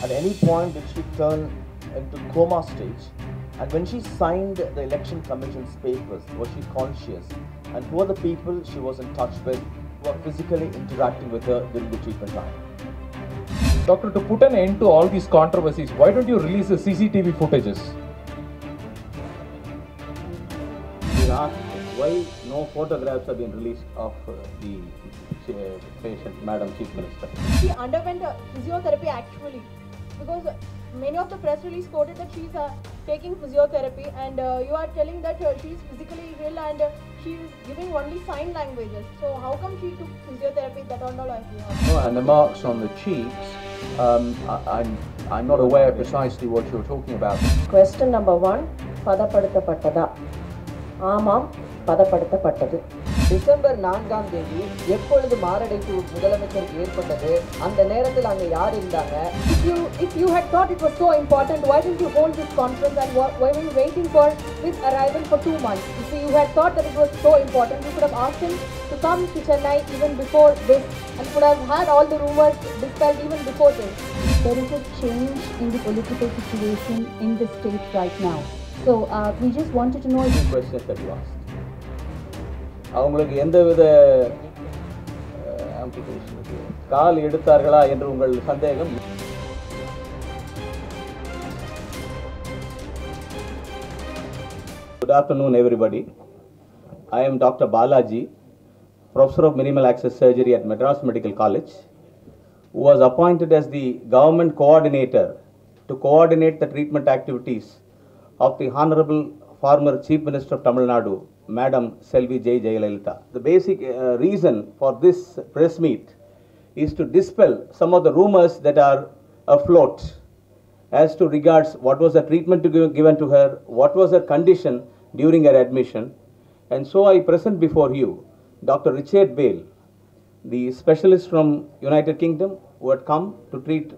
At any point did she turn into coma stage? And when she signed the election commission's papers, was she conscious? And who are the people she was in touch with who were physically interacting with her during the treatment time? Doctor, to put an end to all these controversies, why don't you release the CCTV footages? We asked why no photographs have been released of uh, the uh, patient, Madam Chief Minister. She underwent a physiotherapy actually because many of the press release quoted that she's uh, taking physiotherapy and uh, you are telling that uh, she's physically ill and uh, she's giving only sign languages. So how come she took physiotherapy? That all I heard. No, and the marks on the cheeks, um, I, I'm, I'm not aware precisely what you're talking about. Question number one பதப்படுத்தப்பட்டதா ஆமாம் பதப்படுத்தப்பட்டது December நான்காம் தேதி எப்பொழுது மாரடைப்பு முதலமைச்சருக்கு ஏற்பட்டது அந்த நேரத்தில் அங்க யார் இருந்தாங்க If you if you had thought it was so important, why didn't you hold this conference and why, why were you waiting for his arrival for two months? If you had thought that it was so important, you could have asked him to come to Chennai even before this and could have had all the rumors dispelled even before this. there is a change in the political situation in the state right now. So uh, we just wanted to know if Two questions that you asked. அவங்களுக்கு எந்தவித ஆம்பிகேஷனுக்கு கால் எடுத்தார்களா என்று உங்கள் சந்தேகம் Good afternoon, everybody. I am Dr. Balaji, Professor of Minimal Access Surgery at Madras Medical College, who was appointed as the government coordinator to coordinate the treatment activities of the Honorable former Chief Minister of Tamil Nadu, Madam Selvi J. Jayalalitha. The basic uh, reason for this press meet is to dispel some of the rumors that are afloat as to regards what was the treatment to give, given to her, what was her condition during her admission. And so I present before you Dr. Richard Beale, the specialist from United Kingdom who had come to treat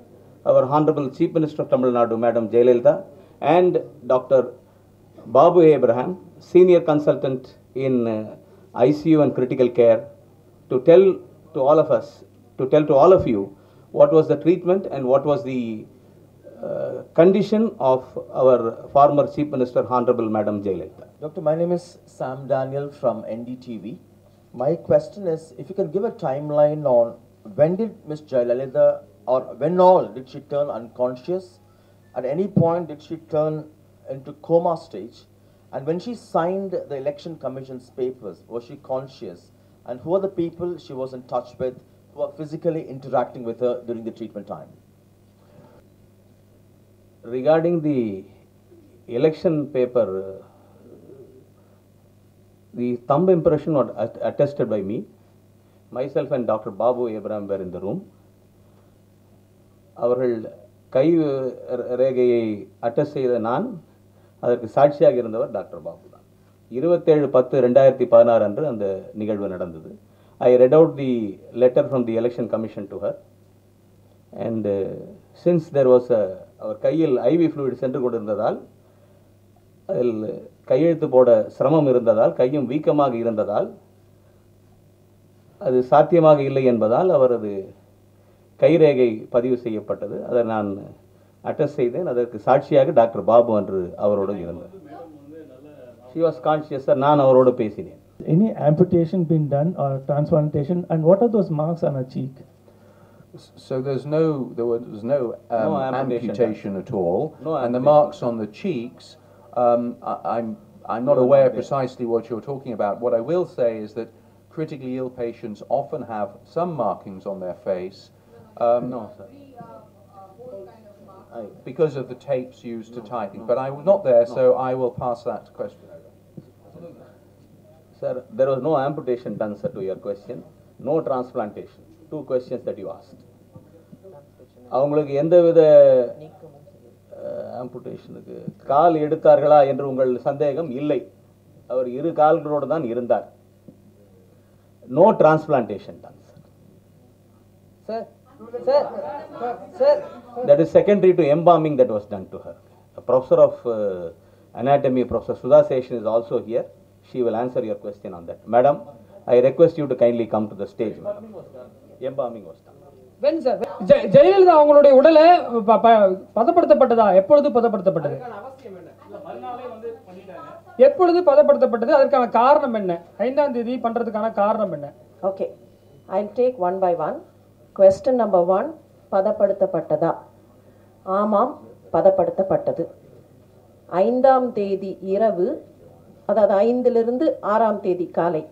our Honorable Chief Minister of Tamil Nadu, Madam Jayalalitha, and Dr. Babu Abraham, senior consultant in uh, ICU and critical care, to tell to all of us, to tell to all of you what was the treatment and what was the uh, condition of our former Chief Minister, Honorable Madam Jayalalitha. Doctor, my name is Sam Daniel from NDTV. My question is if you can give a timeline on when did Ms. Jayalalitha or when all did she turn unconscious? At any point did she turn into coma stage? And when she signed the election commission's papers, was she conscious? And who are the people she was in touch with who were physically interacting with her during the treatment time? regarding the election paper, uh, the thumb impression was at- attested by me. Myself and Dr. Babu Abraham were in the room. அவர்கள் கை அஹ், ரேகையை attest செய்த நான் அதற்கு சாட்சியாக இருந்தவர் doctor Babu தான் இருபத்தேழு பத்து ரெண்டாயிரத்தி பதினாறு அன்று அந்த நிகழ்வு நடந்தது. I read out the letter from the election commission to her and since there was a அவர் கையில் ஐவி ஃப்ளூயிட் சென்று கொண்டிருந்ததால் அதில் கையெழுத்து போட சிரமம் இருந்ததால் கையும் வீக்கமாக இருந்ததால் அது சாத்தியமாக இல்லை என்பதால் அவரது கைரேகை பதிவு செய்யப்பட்டது. அதை நான் அட்டஸ்ட் செய்தேன் அதற்கு சாட்சியாக டாக்டர் பாபு அன்று அவரோடு இருந்தார் ஷி வாஸ் கான்ஷியஸ் சார் நான் அவரோடு பேசினேன் Any amputation been done or transplantation? And what are those marks on her cheek? So there's no, there was no, um, No amputation. amputation at all. No and the amputation. marks on the cheeks, um, I, I'm, I'm not No aware amputation. precisely what you're talking about. What I will say is that critically ill patients often have some markings on their face. Um, No, sir. Because of the tapes used to typing, but I was not there, so I will pass that question over. Sir, there was no amputation done, sir, to your question. No transplantation. Two questions that you asked. அவங்களுக்கு எந்தவித ஆம்புடேஷனுக்கு கால் எடுத்தார்களா என்று உங்கள் சந்தேகம் இல்லை அவர் இரு கால்களோடு தான் இருந்தார் நோ டிரான்ஸ்பிளான்டேஷன் தான் sir sir That is secondary to embalming that was done to her. A professor of uh, anatomy, Professor Sudha Seshan is also here. She will answer your question on that. Madam, I request you to kindly come to the stage. Madam. Embalming was done. When sir ஜெ- ஜெயலலிதா அவங்களுடைய உடலை பதப்படுத்தப்பட்டதா எப்பொழுது பதப்படுத்தப்பட்டது எப்பொழுது பதப்படுத்தப்பட்டது அதற்கான காரணம் என்ன ஐந்தாம் தேதி பண்றதுக்கான காரணம் என்ன okay I take one by one question number one பதப்படுத்தப்பட்டதா? ஆமாம் பதப்படுத்தப்பட்டது. ஐந்தாம் தேதி இரவு அதாவது ஐந்திலிருந்து ஆறாம் தேதி காலை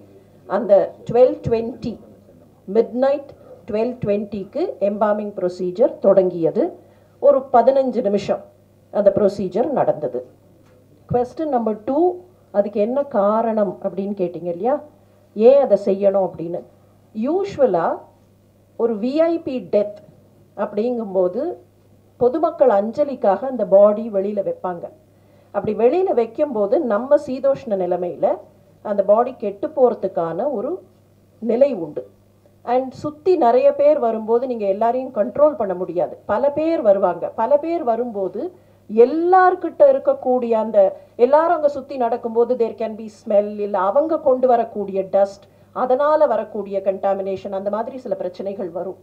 அந்த twelve twenty midnight twelve டுவெண்ட்டிக்கு எம்பாமிங் ப்ரொசீஜர் தொடங்கியது. ஒரு பதினஞ்சு நிமிஷம் அந்த ப்ரொசீஜர் நடந்தது. கொஸ்டின் நம்பர் டூ அதுக்கு என்ன காரணம் அப்படின்னு கேட்டிங்க இல்லையா? ஏன் அதை செய்யணும் அப்படின்னு? யூஸ்வலாக ஒரு விஐபி டெத் அப்படிங்கும்போது பொதுமக்கள் அஞ்சலிக்காக அந்த பாடி வெளியில் வைப்பாங்க. அப்படி வெளியில் வைக்கும்போது நம்ம சீதோஷ்ண நிலைமையில் அந்த பாடி கெட்டு போகிறதுக்கான ஒரு நிலை உண்டு. அண்ட் சுற்றி நிறைய பேர் வரும்போது நீங்கள் எல்லாரையும் கண்ட்ரோல் பண்ண முடியாது. பல பேர் வருவாங்க. பல பேர் வரும்போது எல்லார்கிட்ட இருக்கக்கூடிய அந்த எல்லாரும் அங்கே சுற்றி நடக்கும்போது தேர் கேன் பி ஸ்மெல் இல்லை அவங்க கொண்டு வரக்கூடிய டஸ்ட் அதனால் வரக்கூடிய கண்டாமினேஷன் அந்த மாதிரி சில பிரச்சனைகள் வரும்.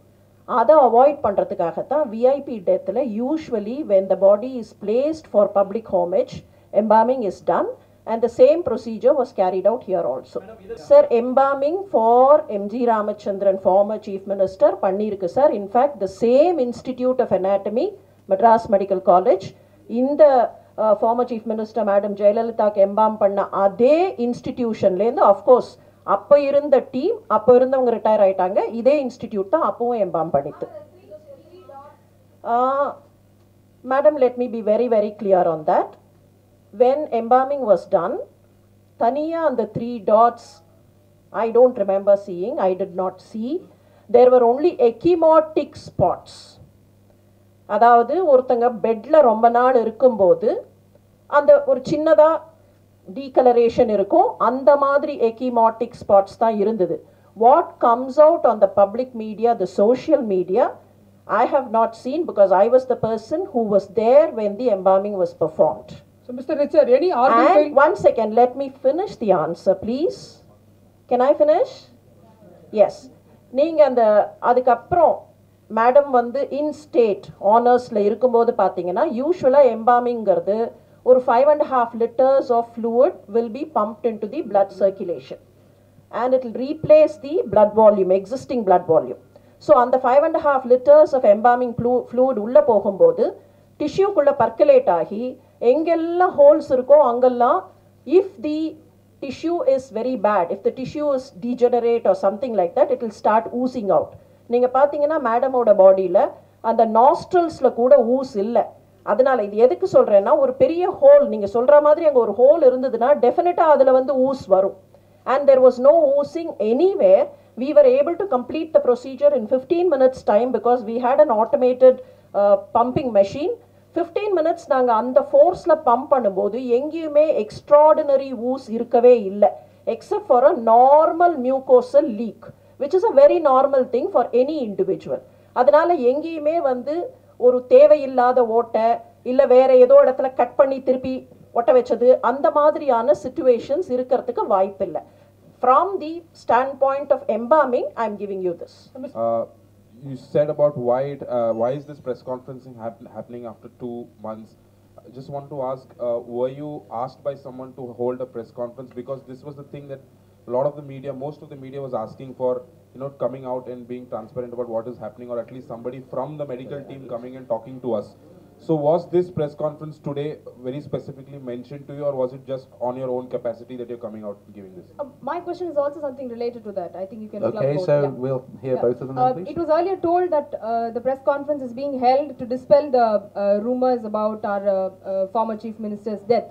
அதை அவாய்ட் பண்ணுறதுக்காகத்தான் VIP டெத்தில் usually when the body is placed for public homage embalming is done and the same procedure was carried out here also sir embalming for M G Ramachandran former chief minister பண்ணியிருக்கு sir in fact the same institute of anatomy Madras medical college இந்த former chief minister madam ஜெயலலிதாக்கு embalm பண்ண அதே இன்ஸ்டிடியூஷன்லேருந்து of course அப்போ இருந்த team அப்போ இருந்தவங்க retire ஆயிட்டாங்க. இதே இன்ஸ்டிடியூட் தான் அப்பவும் எம்பாம் பண்ணிட்டு. Madam let me be very very clear on that when embalming was done தனியாக அந்த three dots I don't remember seeing I did not see there were only ecchymotic spots அதாவது ஒருத்தங்க பெட்டில் ரொம்ப நாள் இருக்கும்போது அந்த ஒரு சின்னதாக டீகலரேஷன் இருக்கும் அந்த மாதிரி எக்கிமாட்டிக் ஸ்பாட்ஸ் தான் இருந்தது what comes out on the public media the social media I have not seen because I was the person who was there when the embalming was performed So, Mr. Richard, any argument? And one second, let me finish the answer, please. Can I finish? Yes. நீங்க அந்த அதுக்கப்புறம் madam வந்து இன் state ஆனர்ஸில் இருக்கும்போது பார்த்தீங்கன்னா யூஸ்வலாக எம்பாமிங்கிறது ஒரு five and half litres of fluid will be pumped into the blood circulation. And it will replace the blood volume, existing blood volume. So அந்த five and half litres of embalming flu fluid உள்ளே போகும்போது டிஷ்யூக்குள்ளே percolate ஆகி எங்கெல்லாம் holes இருக்கோ அங்கெல்லாம் if the tissue is very bad if the tissue is degenerate or something like that it will start oozing out நீங்கள் பார்த்தீங்கன்னா மேடமோட பாடியில் அந்த நாஸ்ட்ரல்ஸில் கூட ஊஸ் இல்லை அதனால் இது எதுக்கு சொல்கிறேன்னா ஒரு பெரிய ஹோல் நீங்கள் சொல்கிற மாதிரி அங்கே ஒரு ஹோல் இருந்ததுன்னா டெஃபினட்டாக அதில் வந்து ஊஸ் வரும். And there was no oozing anywhere we were able to complete the procedure in 15 minutes time because we had an automated uh, pumping machine. 15 minutes நாங்கள் அந்த ஃபோர்ஸில் பம்ப் பண்ணும்போது எங்கேயுமே எக்ஸ்ட்ராடினரி ஊஸ் இருக்கவே இல்லை. Except for a normal mucosal leak which is a very normal thing for any individual அதனால் எங்கேயுமே வந்து ஒரு தேவையில்லாத ஓட்டை இல்லை வேற ஏதோ இடத்துல கட் பண்ணி திருப்பி ஒட்ட வச்சது அந்த மாதிரியான சுச்சுவேஷன்ஸ் இருக்கிறதுக்கு வாய்ப்பில்லை from the standpoint of embalming I'm giving you this Uh, you said about why it, uh, why is this press conferencing hap- happening after two months? I just want to ask, uh, were you asked by someone to hold a press conference because this was the thing that a lot of the media, most of the media was asking for, you know, coming out and being transparent about what is happening, or at least somebody from the medical team coming and talking to us. So was this press conference today very specifically mentioned to you, or was it just on your own capacity that you're coming out and giving this? Uh, my question is also something related to that. I think you can club Okay, both. so Yeah. we'll hear Yeah. both of them, Uh, then, please. it was earlier told that uh, the press conference is being held to dispel the uh, rumors about our uh, uh, former chief minister's death.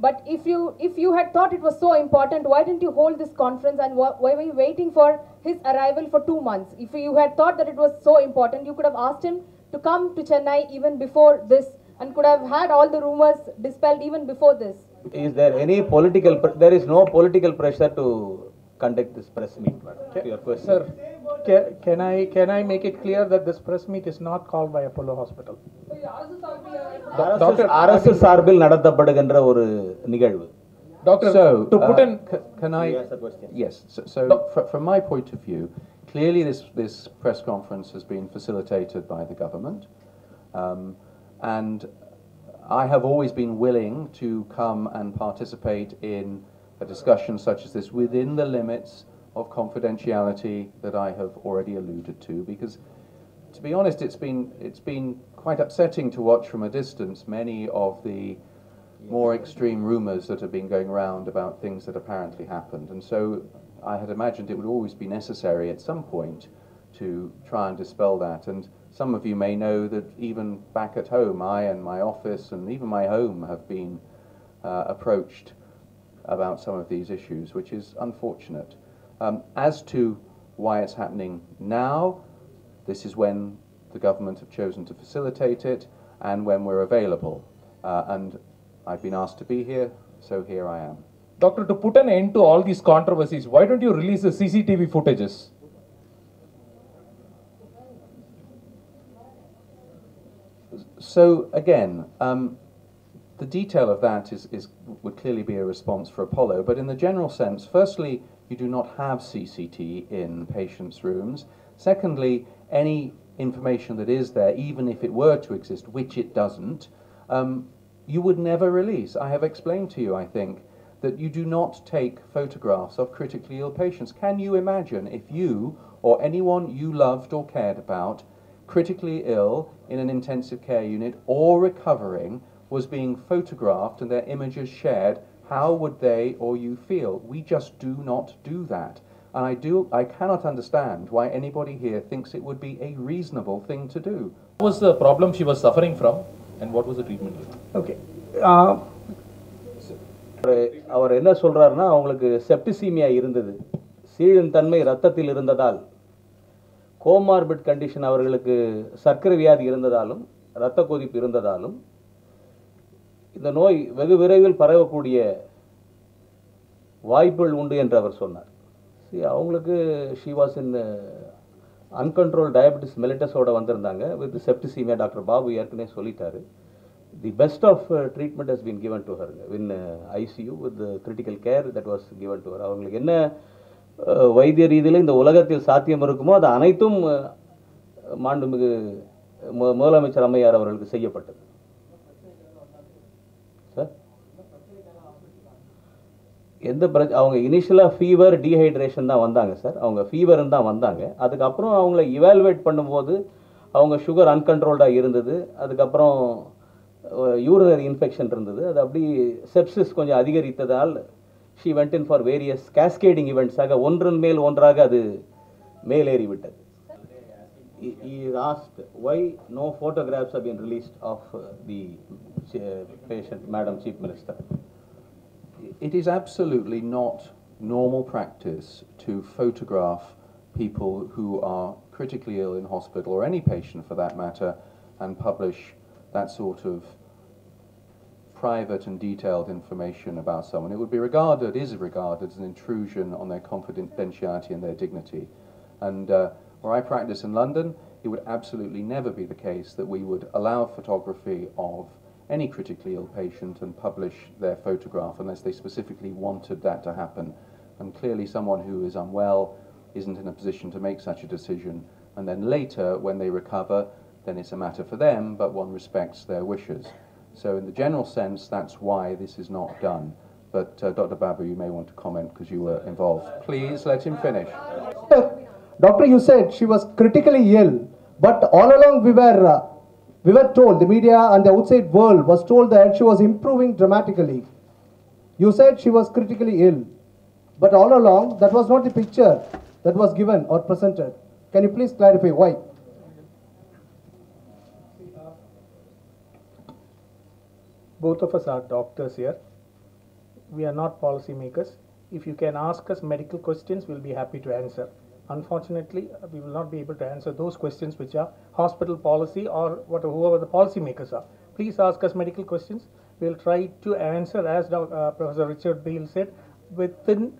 But if you if you had thought it was so important, why didn't you hold this conference and why were you waiting for his arrival for two months? If you had thought that it was so important, you could have asked him to come to Chennai even before this and could have had all the rumors dispelled even before this. Is there any political, pr- there is no political pressure to conduct this press meet, madam, to your question. Sir, can, can I can I make it clear that this press meet is not called by Apollo Hospital? அரசு- அரசு சார்பில் நடத்தப்படுகின்ற ஒரு நிகழ்வு Doctor, so, To uh, put in- c- can I? Yes, a question. Yes. So, so fr- from my point of view, clearly, this, this press conference has been facilitated by the government. Um, and I have always been willing to come and participate in a discussion such as this within the limits of confidentiality that I have already alluded to, because to be honest, it's been, it's been quite upsetting to watch from a distance many of the more extreme rumours that have been going around about things that apparently happened. And so I had imagined it would always be necessary at some point to try and dispel that. And some of you may know that even back at home, I and my office and even my home have been uh, approached about some of these issues, which is unfortunate. Um, as to why it's happening now, this is when the government have chosen to facilitate it and when we're available. Uh, and I've been asked to be here, so here I am. Doctor, to put an end to all these controversies, why don't you release the CCTV footages? So again, um, the detail of that is, is, would clearly be a response for Apollo, but in the general sense, firstly, you do not have CCT in patients' rooms. Secondly, any information that is there, even if it were to exist, which it doesn't, um, you would never release. I have explained to you, I think, that you do not take photographs of critically ill patients. Can you imagine if you or anyone you loved or cared about, critically ill in an intensive care unit or recovering, was being photographed and their images shared, how would they or you feel? We just do not do that. And I do I cannot understand why anybody here thinks it would be a reasonable thing to do. What was the problem she was suffering from and what was the treatment? Okay. Uh, அவரு- என்ன சொல்றாருன்னா அவங்களுக்கு septicaemia இருந்தது சீழின் தன்மை ரத்தத்தில் இருந்ததால் comorbid condition அவர்களுக்கு சர்க்கரை வியாதி இருந்ததாலும் இரத்த கொதிப்பு இருந்ததாலும் இந்த நோய் வெகு விரைவில் பரவக்கூடிய வாய்ப்புகள் உண்டு என்று அவர் சொன்னார். See, அவங்களுக்கு she was in uncontrolled diabetes மெலிட்டஸோட வந்திருந்தாங்க. வித் செப்டிசீமியா டாக்டர் பாபு ஏற்கனவே சொல்லிட்டாரு. The best of treatment has been given to her in ICU with critical care that was given to her அவங்களுக்கு என்ன uh, வைத்திய ரீதியில் இந்த உலகத்தில் சாத்தியம் இருக்குமோ அது அனைத்தும் uh, மாண்புமிகு மு- முதலமைச்சர் அம்மையார் அவர்களுக்கு செய்யப்பட்டது. சார்? எந்த பிரச்ச அவங்க இனிஷியலாக ஃபீவர் டீஹைட்ரேஷன் தான் வந்தாங்க சார். அவங்க ஃபீவர்னு தான் வந்தாங்க. அதுக்கப்புறம் அவங்கள இவால்வேட் பண்ணும்போது அவங்க சுகர் அன்கண்ட்ரோல்டாக இருந்தது. அதுக்கப்புறம் யூரினரி இன்ஃபெக்ஷன் இருந்தது. அது அப்படி செப்சிஸ் கொஞ்சம் அதிகரித்ததால் she went in for various cascading இவெண்ட்ஸாக ஒன்றன் மேல் ஒன்றாக அது மேலேறி விட்டது. He he is asked why no photographs have been uh, patient, Madam Chief Minister. It is absolutely not normal practice to photograph people who are critically ill in hospital, or any patient for that matter, and publish that sort of private and detailed information about someone. It would be regarded, is regarded as an intrusion on their confidentiality and their dignity. And uh, where I practice in London, it would absolutely never be the case that we would allow photography of any critically ill patient and publish their photograph unless they specifically wanted that to happen. And clearly, someone who is unwell isn't in a position to make such a decision. And then later, when they recover, then it's a matter for them, but one respects their wishes. So, in the general sense, that's why this is not done. But uh, Dr. Babu, you may want to comment because you were involved. Please let him finish. Doctor, you said she was critically ill, but all along we were uh, we were told the media and the outside world was told that she was improving dramatically. You said she was critically ill, but all along that was not the picture that was given or presented. Can you please clarify why? both of us are doctors here. We are not policymakers. If you can ask us medical questions, we'll be happy to answer. Unfortunately, we will not be able to answer those questions which are hospital policy or what, whoever the policymakers are. Please ask us medical questions. We'll try to answer, as uh, Professor Richard Beale said, within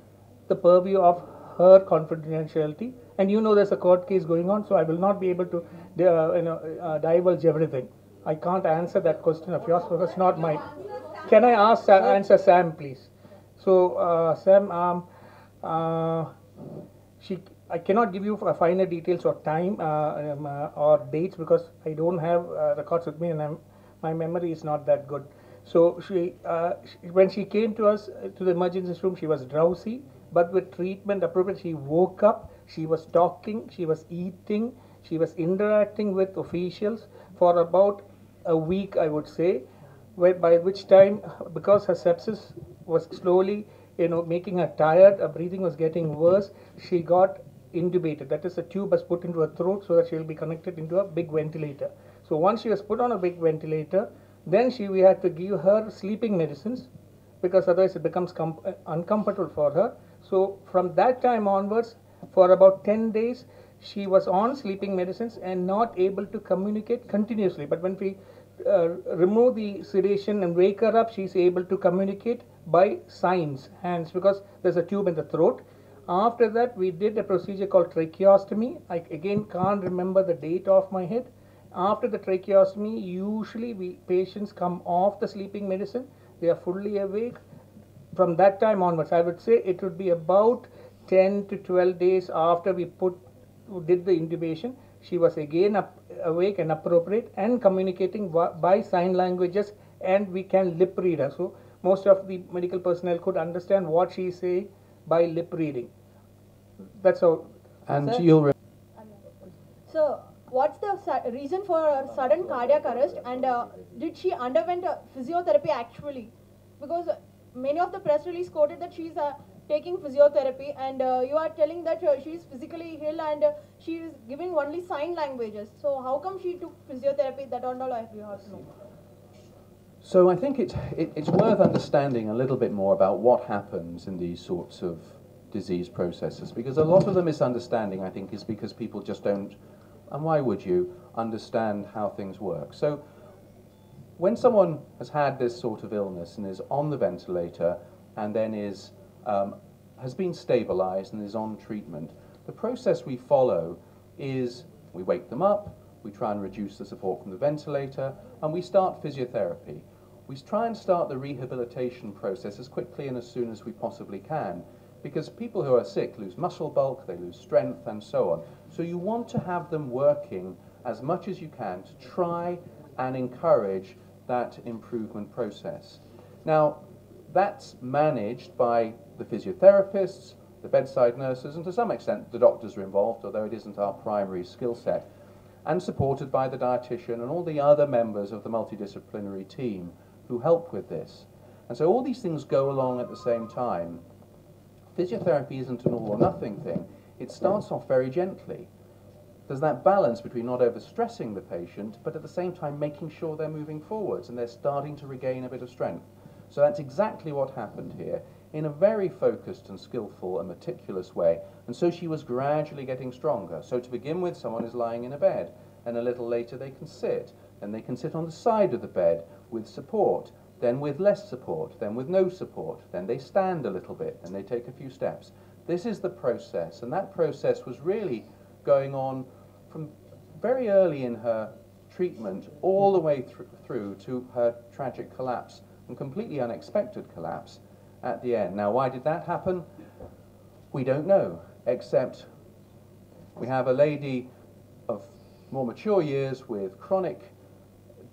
the purview of her confidentiality. And you know there's a court case going on, so I will not be able to uh, you know, uh, divulge everything. I can't answer that question of yours because it's not mine. Can I ask Sa- answer Sam, please? So, uh, Sam, um, uh, she I cannot give you finer details or time uh, um, uh, or dates because I don't have uh, records with me and I'm, my memory is not that good. So she, uh, she, when she came to us uh, to the emergency room, she was drowsy, but with treatment appropriate, she woke up. She was talking, she was eating, she was interacting with officials for about a week, I would say. Where, by which time, because her sepsis was slowly, you know, making her tired, her breathing was getting worse, she got intubated. That is, a tube was put into her throat so that she will be connected into a big ventilator. So once she was put on a big ventilator, then she we had to give her sleeping medicines because otherwise it becomes com- uh, uncomfortable for her. So from that time onwards, for about 10 days, she was on sleeping medicines and not able to communicate continuously. But when we uh, remove the sedation and wake her up, she's able to communicate by signs, hands, because there's a tube in the throat. After that, we did a procedure called tracheostomy. I again can't remember the date off my head. After the tracheostomy, usually we patients come off the sleeping medicine. They are fully awake. From that time onwards, I would say it would be about 10 to 12 days after we put did the intubation. She was again up, awake and appropriate and communicating by sign languages, and we can lip read her. So most of the medical personnel could understand what she is saying by lip reading. That's how. And Sir? you'll. So, what's the reason for her sudden cardiac arrest and uh, did she underwent a physiotherapy actually? Because uh, many of the press release quoted that she's uh, taking physiotherapy and uh, you are telling that uh, she's physically ill and uh, she is giving only sign languages. So, how come she took physiotherapy? That and all I have to know. So I think it's, it, it's worth understanding a little bit more about what happens in these sorts of disease processes because a lot of the misunderstanding I think is because people just don't, and why would you, understand how things work. So when someone has had this sort of illness and is on the ventilator and then is, um, has been stabilized and is on treatment, the process we follow is we wake them up, we try and reduce the support from the ventilator, and we start physiotherapy. We try and start the rehabilitation process as quickly and as soon as we possibly can because people who are sick lose muscle bulk, they lose strength, and so on. So you want to have them working as much as you can to try and encourage that improvement process. Now, that's managed by the physiotherapists, the bedside nurses, and to some extent the doctors are involved, although it isn't our primary skill set, and supported by the dietitian and all the other members of the multidisciplinary team who help with this. And so all these things go along at the same time. Physiotherapy isn't an all or nothing thing. It starts off very gently. There's that balance between not overstressing the patient, but at the same time making sure they're moving forwards and they're starting to regain a bit of strength. So that's exactly what happened here in a very focused and skillful and meticulous way. And so she was gradually getting stronger. So to begin with, someone is lying in a bed, and a little later they can sit, and they can sit on the side of the bed with support, then with less support, then with no support, then they stand a little bit, and they take a few steps. This is the process, and that process was really going on from very early in her treatment all the way thr- through to her tragic collapse and completely unexpected collapse at the end. Now, why did that happen? We don't know, except we have a lady of more mature years with chronic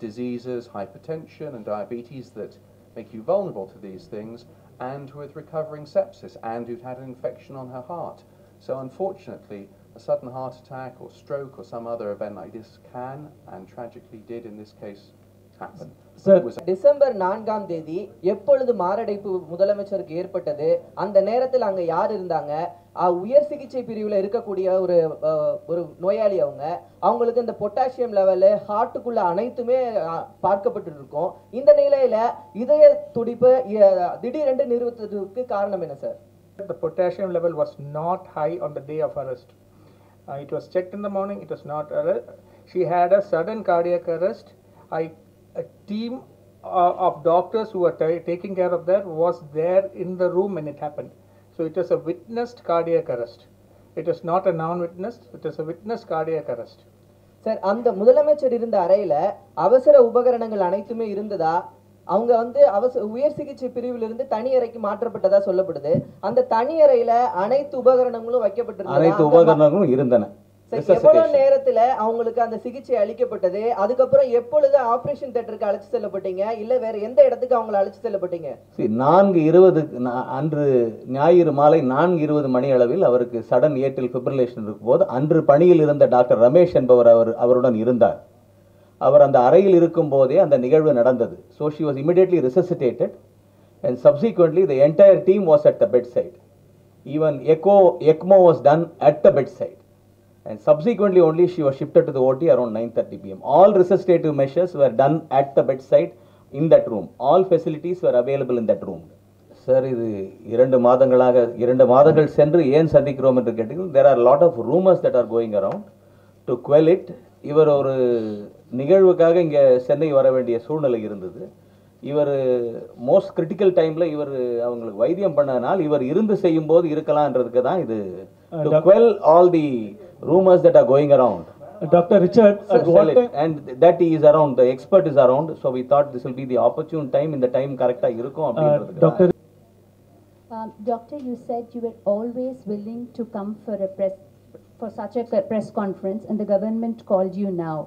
diseases, hypertension and diabetes that make you vulnerable to these things, and with recovering sepsis, and who'd had an infection on her heart. So, unfortunately, a sudden heart attack or stroke or some other event like this can, and tragically did in this case, happen. December நான்காம் தேதி எப்பொழுது மாரடைப்பு முதலமைச்சருக்கு ஏற்பட்டது அந்த நேரத்தில் அங்க யார் இருந்தாங்க உயர் சிகிச்சை பிரிவுல இருக்கக்கூடிய ஒரு அஹ், ஒரு நோயாளி அவங்க அவங்களுக்கு இந்த பொட்டாசியம் லெவலு ஹார்ட்டுக்குள்ள அனைத்துமே அஹ், பார்க்கப்பட்டு இருக்கும் இந்த நிலையில இதய துடிப்பு அஹ், திடீரென்று நிறுவத்துக்கு காரணம் என்ன sir The potassium level was not high on the day of arrest. Uh, it was checked in the morning, it was not arrest. She had a sudden cardiac arrest. I, a team uh, of doctors who were ta- taking care of that was there in the room when it happened. So it was a witnessed cardiac arrest. It was not a non-witnessed, it was a witnessed cardiac arrest. Sir அந்த முதலமைச்சர் இருந்த அறையில அவசர உபகரணங்கள் அனைத்துமே இருந்ததா அவங்க வந்து அவச உயர் சிகிச்சை பிரிவிலிருந்து தனி அறைக்கு மாற்றப்பட்டதா சொல்லப்படுது அந்த தனி அறையில அனைத்து உபகரணங்களும் வைக்கப்பட்டிருந்ததா? அனைத்து உபகரணங்களும் இருந்தன. எவ்வளவு நேரத்துல அவங்களுக்கு அந்த சிகிச்சை அளிக்கப்பட்டது? அதுக்கப்புறம் எப்பொழுது ஆபரேஷன் தியேட்டருக்கு அழைச்சு செல்லப்பட்டீங்க? இல்ல வேற எந்த இடத்துக்கு அவங்களை அழைச்சு செல்லப்பட்டீங்க? நான்கு இருபது அன்று ஞாயிறு மாலை நான்கு இருபது மணி அளவில் அவருக்கு சடன் ஏற்றில் ஃபிப்ரிலேஷன் இருக்கும்போது அன்று பணியில் இருந்த டாக்டர் ரமேஷ் என்பவர் அவர் அவருடன் இருந்தார். அவர் அந்த அறையில் இருக்கும் போதே அந்த நிகழ்வு நடந்தது. So she was immediately resuscitated and subsequently the entire team was at the bedside. Even echo ECMO was done at the bedside. And subsequently only she was shifted to the OT around 9:30 pm all resuscitative measures were done at the bedside in that room all facilities were available in that room sir இது இரண்டு மாதங்களாக இரண்டு மாதங்கள் சென்று ஏன் சந்திக்கிறோம் என்று கேட்டீர்கள் there are lot of rumours that are going around to quell it இவர் ஒரு நிகழ்வுக்காக இங்கே சென்னை வர வேண்டிய சூழ்நிலை இருந்தது இவர் மோஸ்ட் கிரிட்டிக்கல் டைமில் இவர் அவங்களுக்கு வைத்தியம் பண்ணதுனால் இவர் இருந்து செய்யும் போது இருக்கலாம்ன்றதுக்கு தான் இது. Quell all the rumours that are going around doctor Richard and that is around the expert is around so we thought this will be the opportune time இந்த டைம் கரெக்டாக இருக்கும் அப்படின்றது doctor Um, doctor, you said you were always willing to come for a press for such a press conference, and the government called you now.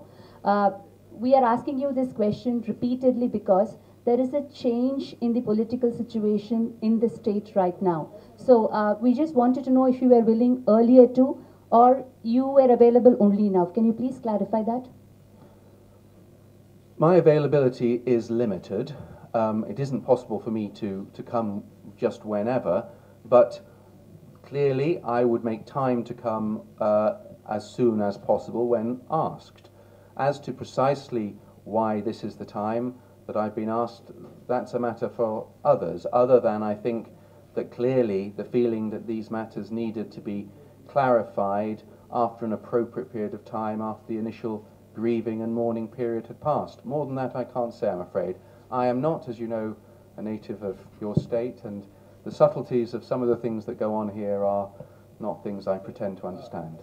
Uh, we are asking you this question repeatedly because there is a change in the political situation in the state right now. So uh, we just wanted to know if you were willing earlier to, or you were available only now. Can you please clarify that? My availability is limited. Um, it isn't possible for me to, to come just whenever, but clearly I would make time to come uh, as soon as possible when asked. As to precisely why this is the time that I've been asked, that's a matter for others, other than I think that clearly the feeling that these matters needed to be clarified after an appropriate period of time, after the initial grieving and mourning period had passed. More than that, I can't say, I'm afraid. I am not, as you know, a native of your state, and the subtleties of some of the things that go on here are not things I pretend to understand.